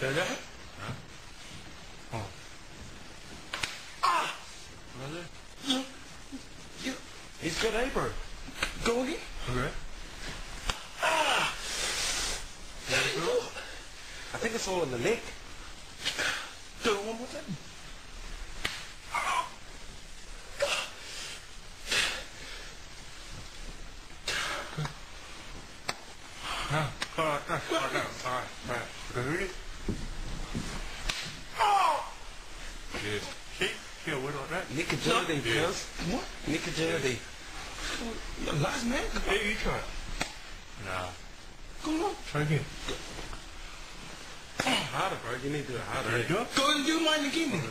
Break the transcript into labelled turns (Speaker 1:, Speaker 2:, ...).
Speaker 1: That? Huh? Oh. Ah! It?
Speaker 2: Yeah. Yeah. It's got Abra. Go again.
Speaker 1: Okay.
Speaker 2: Ah!
Speaker 1: You.
Speaker 2: I think it's all in the neck. Do one more time.
Speaker 1: Now, all right, all right, all right, all ah, right. Ah, okay, ah, ready? Yes. See? See how we're like that?
Speaker 2: Nick agility,
Speaker 1: Yeah.
Speaker 2: cuz.
Speaker 3: What?
Speaker 2: Nick agility.
Speaker 3: The last man?
Speaker 1: Hey, you try it. Nah.
Speaker 3: Go on.
Speaker 1: Try again.
Speaker 2: Harder, bro. You need to do it harder.
Speaker 1: There you go.
Speaker 3: Go and do mine again then.